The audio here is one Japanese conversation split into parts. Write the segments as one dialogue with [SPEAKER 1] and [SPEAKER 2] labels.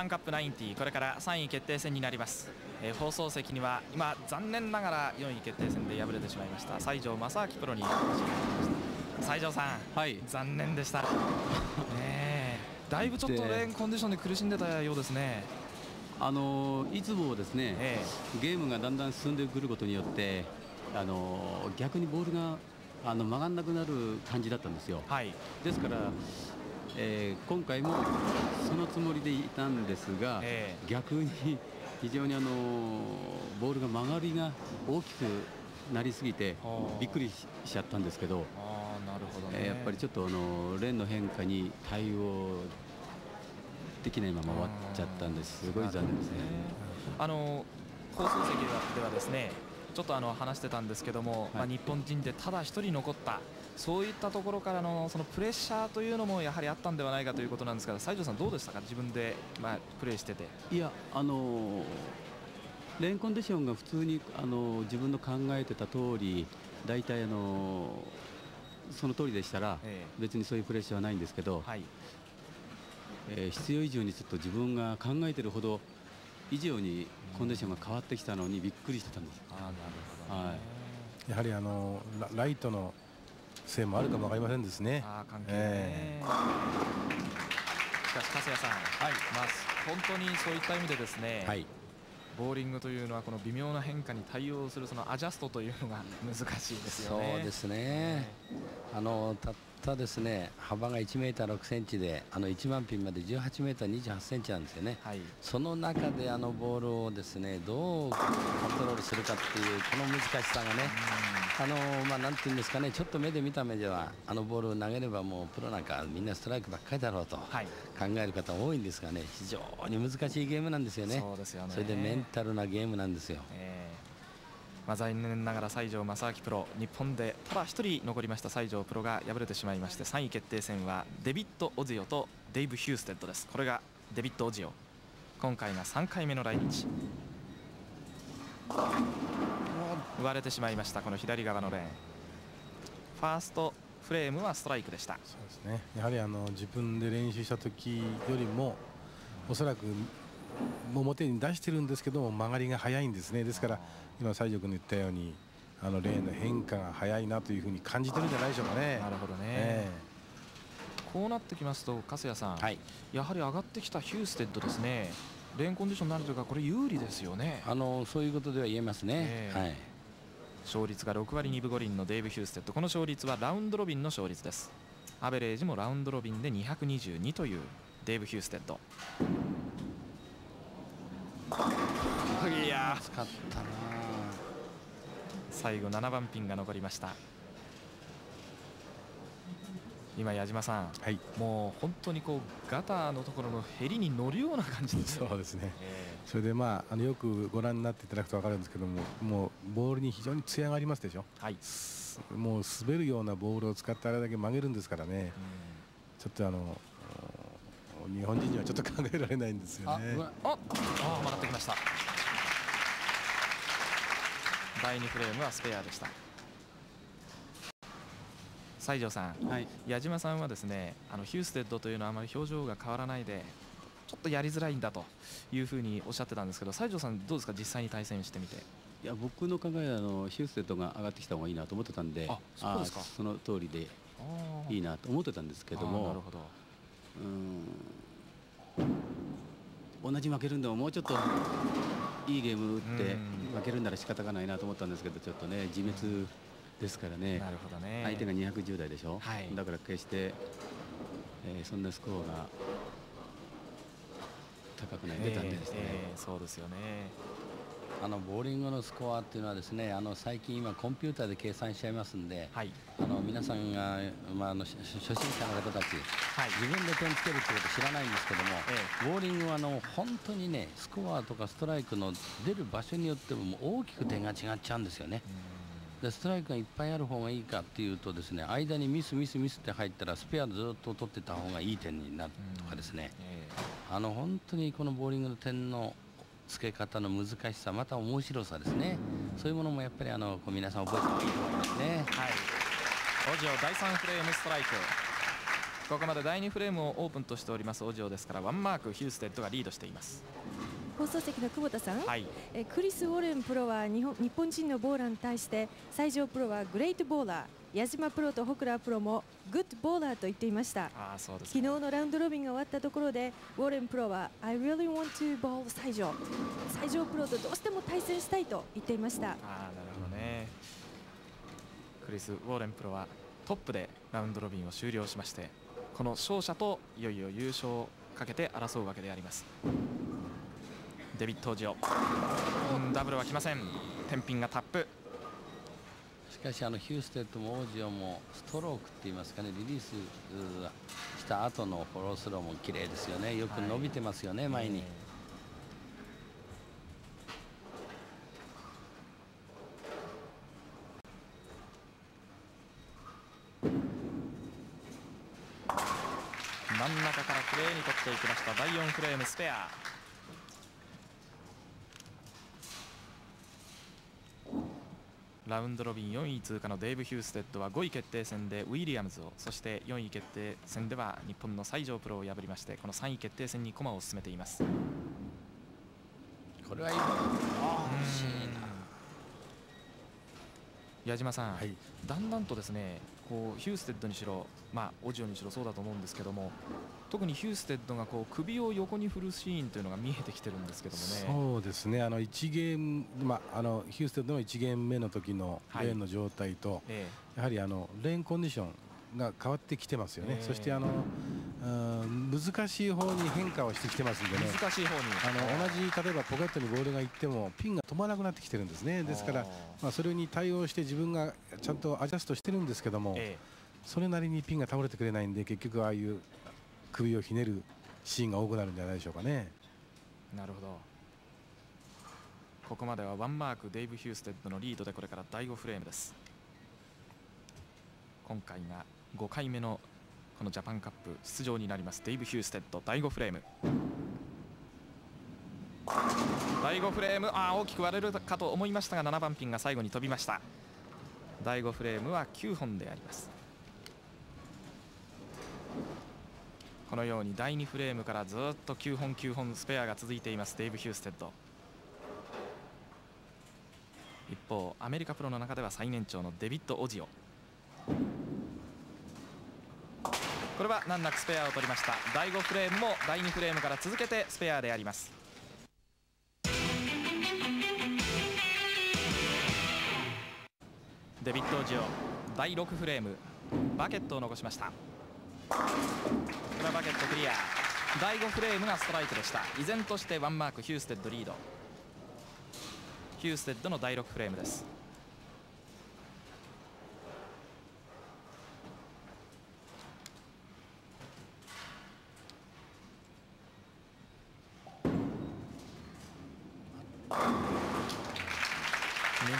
[SPEAKER 1] パンカップ90これから3位決定戦になります、えー、放送席には今残念ながら4位決定戦で敗れてしまいました西条正明プロにお越しいただきました。西条さん、はい、残念でした。ねだいぶちょっとレーンコンディションで苦しんでたようですね。
[SPEAKER 2] あのいつもですね、えー、ゲームがだんだん進んでくることによってあの逆にボールがあの曲がらなくなる感じだったんですよ、はい、ですからえー、今回もそのつもりでいたんですが、えー、逆に非常にあのボールが曲がりが大きくなりすぎてびっくりしちゃったんですけどあなるほど、ね、えー、やっぱりちょっとあのレーンの変化に対応できないまま終わっちゃったんです。すごい残念ですね。
[SPEAKER 1] あの放送席ではですねちょっとあの話してたんですけども、はい、まあ、日本人でただ1人残ったそういったところからのそのプレッシャーというのもやはりあったんではないかということなんですが西条さん、どうでしたか？自分で、まあ、プレーしてて。
[SPEAKER 2] いやあのレーンコンディションが普通にあの自分の考えてた通り大体あのその通りでしたら、別にそういうプレッシャーはないんですけど、はい、えー、必要以上にちょっと自分が考えてるほど以上にコンディションが変わってきたのにびっくりしてたんです。あなる
[SPEAKER 3] ほど、ね、はい、やはりあのライトのせいもあるかも分かりませんですね。あ関係、えー、
[SPEAKER 1] しかし加谷さん、はい。まあ、本当にそういった意味でですね、はい、ボーリングというのはこの微妙な変化に対応するそのアジャストというのが 難しいですよね。
[SPEAKER 4] そうですね、あのたったですね幅が1メーター6センチであの1万ピンまで18メーター28センチなんですよね、はい、その中であのボールをですねどうコントロールするかっていうこの難しさがね、あのまあ、なんていうんですかね、ちょっと目で見た目では、あのボールを投げれば、もうプロなんかみんなストライクばっかりだろうと考える方多いんですがね、非常に難しいゲームなんですよね、そうですよね。それでメンタルなゲームなんですよ。え
[SPEAKER 1] ーまあ、残念ながら西条正明プロ日本でただ1人残りました西条プロが敗れてしまいまして3位決定戦はデビッド・オジオとデイブ・ヒューステッドです。これがデビッド・オジオ。今回が3回目の来日割れてしまいましたこの左側のレーン。ファーストフレームはストライクでした。
[SPEAKER 3] そうですね。やはりあの自分で練習した時よりもおそらく表に出してるんですけども曲がりが速いんですね。ですから今西条君の言ったようにあのレーンの変化が速いなというふうに感じてるんじゃないでしょうかね。
[SPEAKER 1] なるほどね、えー、こうなってきますと粕谷さん、はい、やはり上がってきたヒューステッドですねレーンコンディションになるというかこれ有利ですよね
[SPEAKER 4] あのそういうことでは言えますね、えー、はい
[SPEAKER 1] 勝率が6割2分5厘のデーブ・ヒューステッド。この勝率はラウンドロビンの勝率です。アベレージもラウンドロビンで222というデーブ・ヒューステッド。いや使ったな最後7番ピンが残りました今矢島さん、はい、もう本当にこうガターのところのへりに乗るような感じで。す
[SPEAKER 3] そうですね、えー、それでまああのよくご覧になっていただくと分かるんですけどももうボールに非常に艶がありますでしょ、はい、もう滑るようなボールを使ってあれだけ曲げるんですからね、ちょっとあの日本人にはちょっと考えられないんですよね。
[SPEAKER 1] ああ曲がってきました。第2フレームはスペアでした西条さん、はい、矢島さんはですねあのヒューステッドというのはあまり表情が変わらないでちょっとやりづらいんだというふうにおっしゃってたんですけど西条さんどうですか？実際に対戦してみて。
[SPEAKER 2] いや僕の考えはあのヒューステッドが上がってきた方がいいなと思ってたんでそうですか。その通りでいいなと思ってたんですけどもなるほど。うん同じ負けるんでももうちょっといいゲーム打って負けるんなら仕方がないなと思ったんですけどちょっとね自滅ですからね。なるほどね。相手が210代でしょ、はい、だから決して、えー、そんなスコアが高くない。出たんですね、えー、
[SPEAKER 1] そうですよね。
[SPEAKER 4] あのボーリングのスコアっていうのはですねあの最近今コンピューターで計算しちゃいますんで、はい、あの皆さんが、まあ、あの初心者の方たち、はい、自分で点つけるってこと知らないんですけども、ええ、ボーリングはあの本当にねスコアとかストライクの出る場所によっても大きく点が違っちゃうんですよね。でストライクがいっぱいある方がいいかっていうとですね間にミスミスミスって入ったらスペアずっと取ってた方がいい点になるとかですね、あの本当にこのボーリングの点の付け方の難しさまた面白さですね。そういうものもやっぱりあのこう皆さん覚えた方がいいと思いますね。はい。
[SPEAKER 1] オジオ第3フレームストライク。ここまで第2フレームをオープンとしておりますオジオですからワンマークヒューステッドがリードしています
[SPEAKER 5] 放送席の久保田さん、はい、えクリス・ウォレンプロは日本日本人のボーラーに対して西条プロはグレートボーラー。矢島プロとホクラープロもグッドボーラーと言っていました。あそうです、ね、昨日のラウンドロビンが終わったところでウォレンプロは I really want to ball 西条西条プロとどうしても対戦したいと言っていました。あなる
[SPEAKER 1] ほどね。クリス・ウォーレンプロはトップでラウンドロビンを終了しましてこの勝者といよいよ優勝をかけて争うわけでありますデビッド・オジオ、うん、ダブルは来ません。天品がタップ。
[SPEAKER 4] しかしあのヒューステッドもオージオもストロークって言いますかね。リリースした後のフォロースローも綺麗ですよね。よく伸びてますよね、はい、前に。
[SPEAKER 1] 真ん中からきれいに取っていきました。第4フレームスペアラウンドロビン4位通過のデーブ・ヒューステッドは5位決定戦でウィリアムズをそして4位決定戦では日本の西城プロを破りましてこの3位決定戦に駒を進めています。
[SPEAKER 4] これはいい惜しいな。
[SPEAKER 1] 矢島さん、はい、だんだんとですねこうヒューステッドにしろ、まあ、オジオにしろそうだと思うんですけども特にヒューステッドがこう首を横に振るシーンというのが見えてきてるんですけども
[SPEAKER 3] ね。そうですね。あの1ゲーム、まあ、あのヒューステッドの1ゲーム目の時のレーンの状態と、はい、やはりあのレーンコンディションが変わってきてますよね、そしてあの難しい方に変化をしてきてますんでね。
[SPEAKER 1] 難しい方に。
[SPEAKER 3] あの同じ例えばポケットにボールがいってもピンが飛ばなくなってきてるんですね。ですから、まあ、それに対応して自分がちゃんとアジャストしてるんですけども、それなりにピンが倒れてくれないんで結局ああいう首をひねるシーンが多くなるんじゃないでしょうかね。
[SPEAKER 1] なるほど。ここまではワンマークデイブ・ヒューステッドのリードでこれから第5フレームです。今回が5回目のこのジャパンカップ出場になりますデイブ・ヒューステッド第5フレーム。第5フレームあ大きく割れるかと思いましたが7番ピンが最後に飛びました。第5フレームは9本であります。このように第2フレームからずっと9本9本スペアが続いていますデイブ・ヒューステッド。一方アメリカプロの中では最年長のデビッド・オジオ。これは難なくスペアを取りました。第5フレームも第2フレームから続けてスペアであります。デビッド・オジオ第6フレームバケットを残しました。これはバケットクリア。第5フレームがストライクでした。依然としてワンマークヒューステッドリード。ヒューステッドの第6フレームです。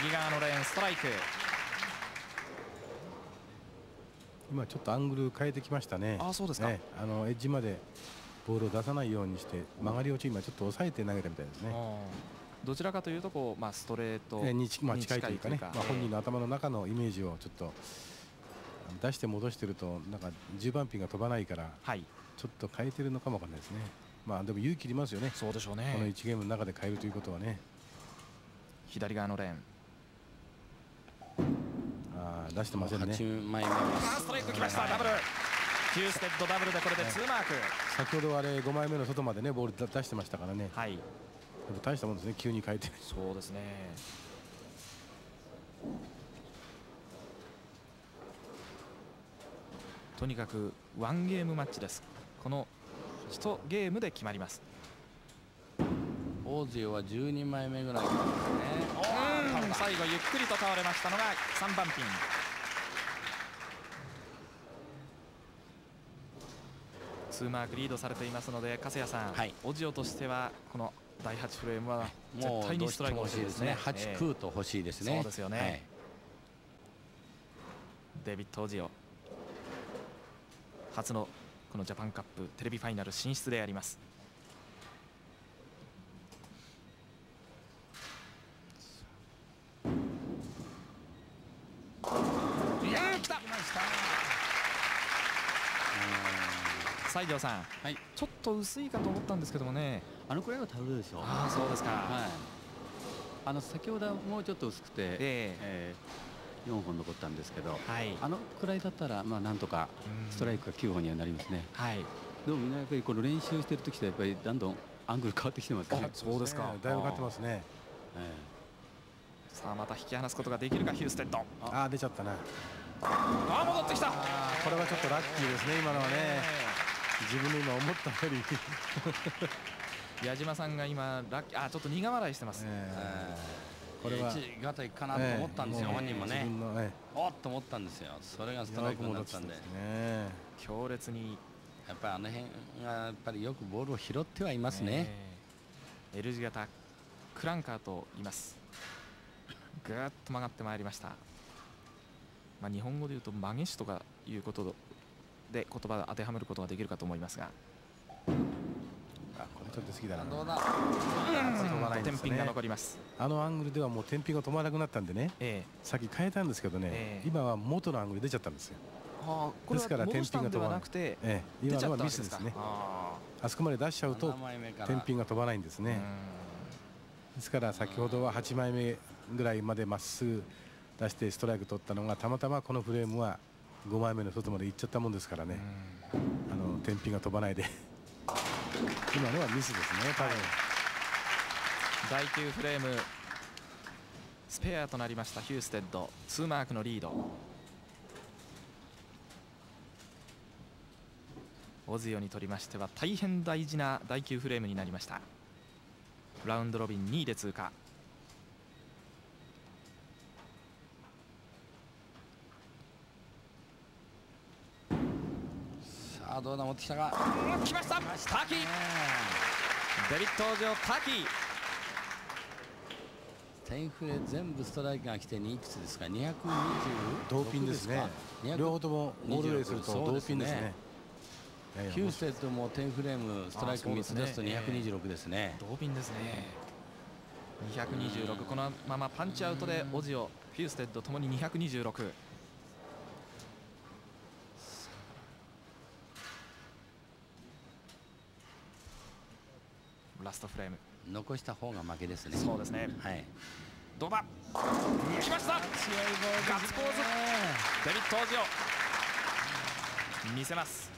[SPEAKER 1] 右側のレーンストライク。
[SPEAKER 3] 今ちょっとアングル変えてきましたね。
[SPEAKER 1] あそうですか、ね、
[SPEAKER 3] あのエッジまでボールを出さないようにして曲がり落ち今ちょっと抑えて投げたみたいですね。
[SPEAKER 1] どちらかというとこうまあストレート
[SPEAKER 3] に,、まあ、近いというかね、まあ本人の頭の中のイメージをちょっと出して戻してるとなんか10番ピンが飛ばないから、はい、ちょっと変えてるのかもわかんないですね。まあでも勇気いりますよね。
[SPEAKER 1] そうでしょうね。
[SPEAKER 3] この1ゲームの中で変えるということはね。
[SPEAKER 1] 左側のレーン。
[SPEAKER 3] 出してませんね。
[SPEAKER 1] 8枚目ストライクきました。ダブル。ヒューステッドダブルでこれで2マーク。
[SPEAKER 3] 先ほどあれ5枚目の外までねボール出してましたからね。はい。大したもんですね急に変えて。
[SPEAKER 1] そうですね。とにかくワンゲームマッチです。この1ゲームで決まります。
[SPEAKER 4] オージオは12枚目ぐらいですね。
[SPEAKER 1] 最後ゆっくりと倒れましたのが3番ピン2マークリードされていますので粕谷さん、はい、オジオとしてはこの第8フレームは絶対にストライク欲しいですね。
[SPEAKER 4] 8クーと欲しいですね、
[SPEAKER 1] そうですよね、はい、デビッド・オジオ。初のこのジャパンカップテレビファイナル進出であります。いや来た西条さん、はい、ちょっと薄いかと思ったんですけどもね。
[SPEAKER 2] あのくらいは食べるでしょ。う
[SPEAKER 1] あそうですか、はい、
[SPEAKER 2] あの先ほどはもうちょっと薄くて、えー、えー、4本残ったんですけど、はい、あのくらいだったらまあなんとかストライクが9本にはなりますね、はい、でもみんなやっぱりこの練習してる時とやっぱりだんだんアングル変わってきてますね
[SPEAKER 1] そうですか、
[SPEAKER 3] だいぶ変わってますね、
[SPEAKER 1] えー、さあまた引き離すことができるかヒューステッド。
[SPEAKER 3] ああ出ちゃったな。
[SPEAKER 1] あ戻ってきた。
[SPEAKER 3] これはちょっとラッキーですね今のはね自分の今思ったより。
[SPEAKER 1] 矢島さんが今ラッキーあちょっと苦笑いしてます、
[SPEAKER 4] えー、これは。1型いくかなと思ったんですよ、えー、本人もね、えー、おっと思ったんですよ。それがストライクになったんで、ね、
[SPEAKER 1] 強烈に。
[SPEAKER 4] やっぱりあの辺がやっぱりよくボールを拾ってはいますね、
[SPEAKER 1] えー、L 字型クランカーと言います。ぐっと曲がってまいりました。まあ、日本語で言うと曲げしとかいうことで言葉を当てはめることができるかと思いますが。
[SPEAKER 3] あこれちょっと好きだな。
[SPEAKER 1] どうだ？天品が残ります。
[SPEAKER 3] あのアングルではもう天品が止まらなくなったんでね。ええ、さっき変えたんですけどね、ええ、今は元のアングル出ちゃったんですよ。
[SPEAKER 1] はあ、ですから天品が飛ばなくて、ええ、
[SPEAKER 3] 今のはミスですね。あそこまで出しちゃうと天品が飛ばないんですね。ですから先ほどは8枚目ぐらいまでまっすぐ出してストライク取ったのがたまたまこのフレームは5枚目の外まで行っちゃったもんですからね。あの天品が飛ばないで。今のはミスですね多分、
[SPEAKER 1] 第9フレームスペアとなりましたヒューステッド。2マークのリード。オズヨにとりましては大変大事な第9フレームになりました。ラウンドロビン2位で通過
[SPEAKER 4] あどうだ持ってきたか。
[SPEAKER 1] 来ました。ターキーデビット・オジオターキー
[SPEAKER 4] テンフレ全部ストライクが来て2いくつですか？220
[SPEAKER 3] 同ピンですね。両方ともオールウェイすると同ピンですね。
[SPEAKER 4] ヒューステッドもテンフレームストライク3つ出すと226ですね。
[SPEAKER 1] 同ピンですね。226このままパンチアウトでオジオヒューステッドともに226ラストフレーム。
[SPEAKER 4] 残した方が負けですね。
[SPEAKER 1] そうですね。はい。どうだ来ました。ガッツポーズ。デビット・オジオ。見せます。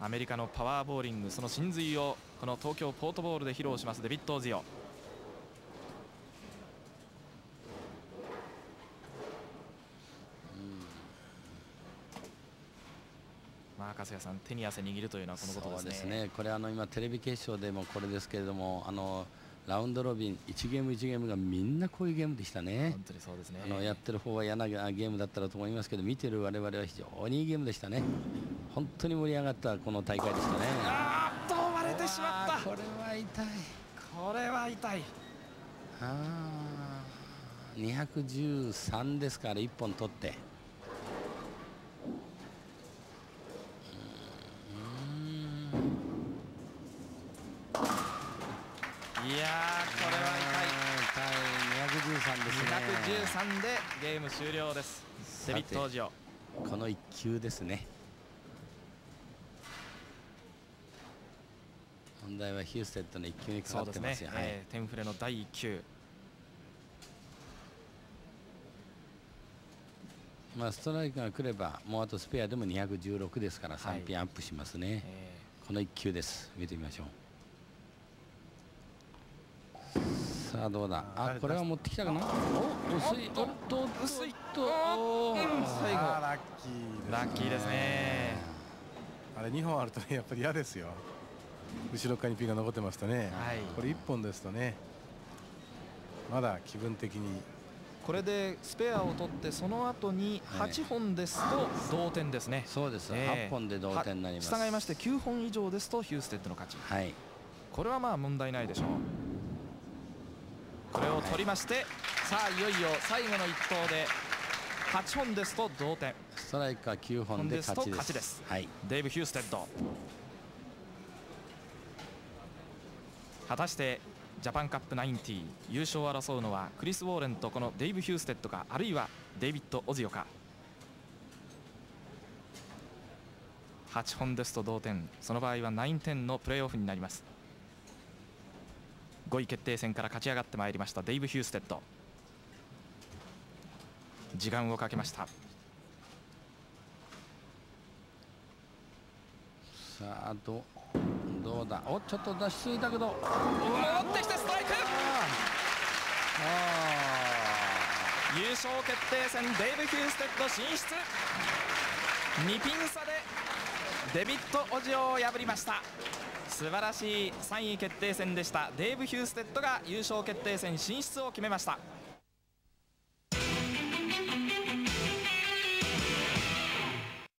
[SPEAKER 1] アメリカのパワーボーリングその真髄をこの東京ポートボールで披露しますデビット・オジオ赤瀬さん手に汗握るというのはこのことですね。
[SPEAKER 4] すねこれあの今テレビ決勝でもこれですけれどもあのラウンドロビン1ゲーム1ゲームがみんなこういうゲームでしたね。
[SPEAKER 1] 本当にそうですね。
[SPEAKER 4] あのやってる方は嫌なゲームだったらと思いますけど見てる我々は非常にいいゲームでしたね。本当に盛り上がったこの大会でしたね。
[SPEAKER 1] あっと割れてしまった。
[SPEAKER 4] これは痛い。
[SPEAKER 1] これは痛い。あ
[SPEAKER 4] あ213ですから1本取って。
[SPEAKER 1] 213でゲーム終了です。デビット・オジオ
[SPEAKER 4] この1球ですね。問題はヒューステッドの1球にかかってますよ。ね、はい、え
[SPEAKER 1] ー、テンフレの第1球。
[SPEAKER 4] まあ、ストライクが来ればもうあとスペアでも216ですから3ピンアップしますね、はい。えー、この1球です。見てみましょうさあどうだ？あこれは持ってきたかな？お薄い。おっと。薄い。と
[SPEAKER 1] 最後。ラッキーラッキーですね。
[SPEAKER 3] あれ2本あるとねやっぱり嫌ですよ。後ろ側にピンが残ってますとね、はい、これ1本ですとね。まだ気分的に。
[SPEAKER 1] これでスペアを取ってその後に8本ですと同点ですね、
[SPEAKER 4] そうです、えー、8本で同点になります。
[SPEAKER 1] 従いまして9本以上ですとヒューステッドの勝ち、はい、これはまあ問題ないでしょう取りまして、はい、さあいよいよ最後の1投で8本ですと同点。
[SPEAKER 4] ストライクは9本で勝ちです。
[SPEAKER 1] です、はい、デイブ・ヒューステッド。果たしてジャパンカップ90優勝を争うのはクリス・ウォーレンとこのデイブ・ヒューステッドかあるいはデイビッド・オジオか。8本ですと同点。その場合は9点のプレーオフになります5位決定戦から勝ち上がってまいりましたデイブ・ヒューステッド。時間をかけました。
[SPEAKER 4] さあどどうだ？おっちょっと出しすぎたけど。戻
[SPEAKER 1] ってきてストライク。優勝決定戦デイブ・ヒューステッド進出。2ピン差でデビッド・オジオを破りました素晴らしい3位決定戦でした。デーブ・ヒューステッドが優勝決定戦進出を決めました。